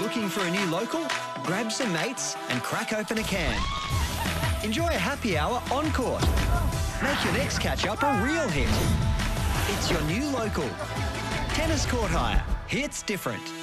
Looking for a new local? Grab some mates and crack open a can. Enjoy a happy hour on court. Make your next catch up a real hit. It's your new local. Tennis Court Hire. Hits different.